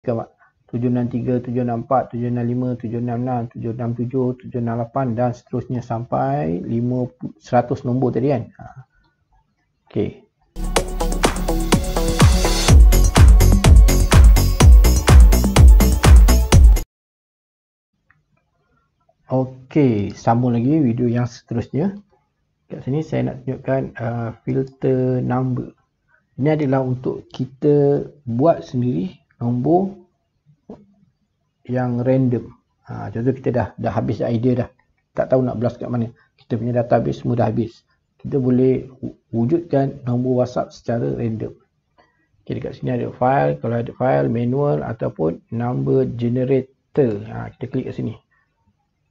Mak. 763, 764, 765, 766, 767, 768 dan seterusnya sampai 5, 100 nombor tadi kan. Ha. Okey. Okey, sambung lagi video yang seterusnya. Kat sini saya nak tunjukkan uh, filter number. Ini adalah untuk kita buat sendiri nombor yang random. Ha, contoh kita dah dah habis idea dah. Tak tahu nak blast kat mana. Kita punya database semua dah habis. Kita boleh wujudkan nombor WhatsApp secara random. Okay, dekat sini ada file. Kalau ada file, manual ataupun number generator. Ha, kita klik kat sini.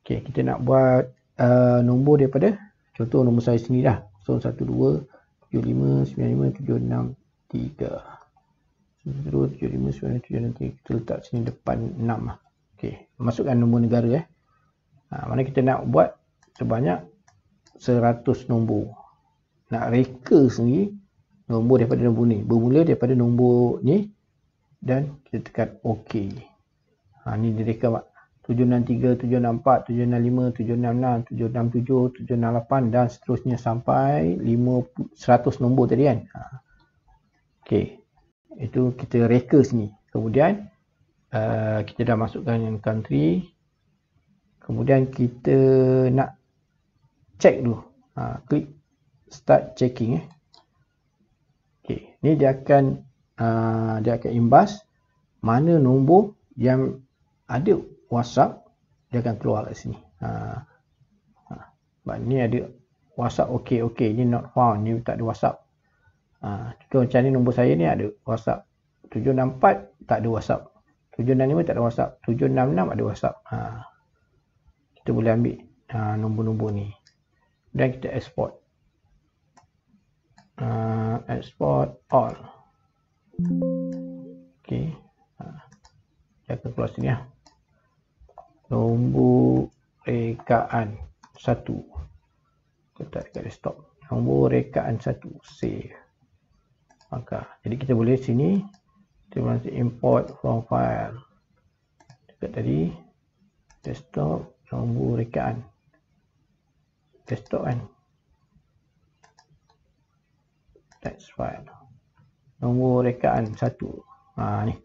Okay, kita nak buat uh, nombor daripada contoh nombor saya sini dah. 012 75 95 76 3 075 95 76 3 kita letak sini depan 6 lah. Okey, masukkan nombor negara eh. Ha, mana kita nak buat sebanyak 100 nombor. Nak reka sendiri nombor daripada nombor ni. Bermula daripada nombor ni dan kita tekan OK. Ha, ni direka mak. 763, 764, 765, 766, 767, 768 dan seterusnya sampai 5, 100 nombor tadi kan. Ha. Okey. Itu kita reka sini. Kemudian Uh, kita dah masukkan yang country kemudian kita nak check dulu ha, klik start checking eh. Okay. ni dia akan uh, dia akan imbas mana nombor yang ada whatsapp dia akan keluar kat sini ha. Ha. ni ada whatsapp ok ok ni not found ni tak ada whatsapp ha. contoh macam ni nombor saya ni ada whatsapp 764 tak ada whatsapp 765 tak ada WhatsApp. 766 ada WhatsApp. Ha. Kita boleh ambil ha, nombor-nombor ni. Dan kita export. Uh, export all. Okay. Ha. Saya akan keluar sini lah. Nombor rekaan satu. Kita dekat desktop. Nombor rekaan satu. Save. Maka, jadi kita boleh sini kita masih import from file. Dekat tadi desktop nombor rekaan. Desktop kan? Text file nombor rekaan satu. Ha ni.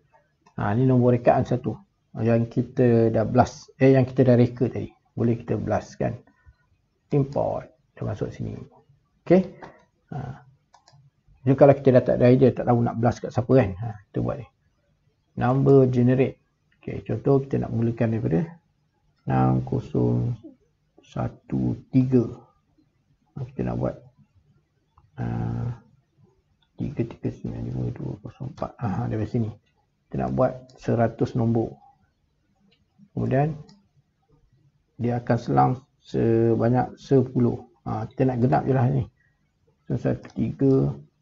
Ha ni nombor rekaan satu. Yang kita dah blast eh yang kita dah reka tadi. Boleh kita blast kan? Import. Kita masuk sini. Okey? Ha jadi kalau kita dah tak ada idea, tak tahu nak blast kat siapa kan. Ha, kita buat ni. Number generate. Okay, contoh kita nak mulakan daripada 6013. Ha, kita nak buat uh, 3395204. Ha, dari sini. Kita nak buat 100 nombor. Kemudian dia akan selang sebanyak 10. Ha, kita nak genap je lah ni. So, 13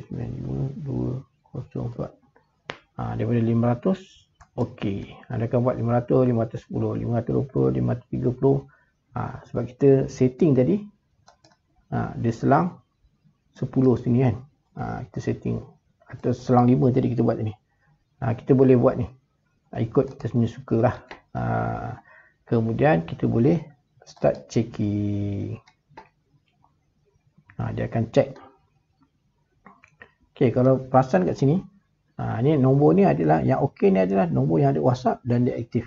95 ha, daripada 500 okey. Anda akan buat 500 510 520 530 ha, sebab kita setting tadi ha, dia selang 10 sini kan. Ha, kita setting atau selang 5 tadi kita buat ni ha, kita boleh buat ni. Ha, ikut kita sebenarnya suka lah. Ha, kemudian kita boleh start checking. Ha, dia akan check Okey, kalau perasan kat sini, ha, ni nombor ni adalah, yang okey ni adalah nombor yang ada WhatsApp dan dia aktif.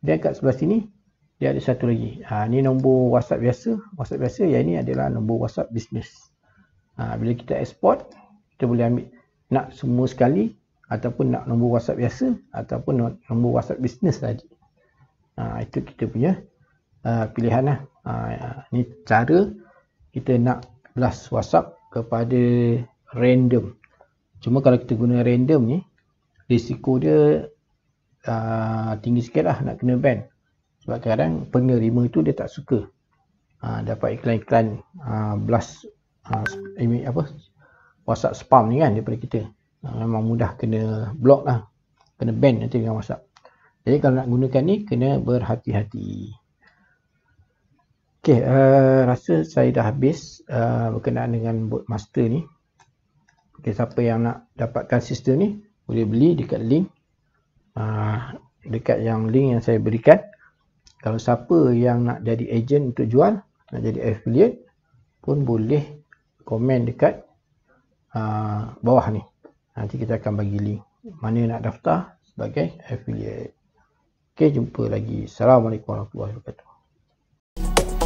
Dan kat sebelah sini, dia ada satu lagi. Ha, ni nombor WhatsApp biasa. WhatsApp biasa, yang ini adalah nombor WhatsApp business. Ha, bila kita export, kita boleh ambil nak semua sekali ataupun nak nombor WhatsApp biasa ataupun nombor WhatsApp business saja. Ha, itu kita punya uh, pilihan lah. Ha, ni cara kita nak blast WhatsApp kepada random. Cuma kalau kita guna random ni, risiko dia uh, tinggi sikit lah nak kena ban. Sebab kadang penerima tu dia tak suka uh, dapat iklan-iklan uh, blast uh, email apa WhatsApp spam ni kan daripada kita. Uh, memang mudah kena block lah. Kena ban nanti dengan WhatsApp. Jadi kalau nak gunakan ni, kena berhati-hati. Okay, uh, rasa saya dah habis uh, berkenaan dengan boot master ni. Okay, siapa yang nak dapatkan sistem ni boleh beli dekat link. Uh, dekat yang link yang saya berikan. Kalau siapa yang nak jadi agent untuk jual nak jadi affiliate pun boleh komen dekat uh, bawah ni. Nanti kita akan bagi link mana nak daftar sebagai affiliate. Ok jumpa lagi. Assalamualaikum warahmatullahi wabarakatuh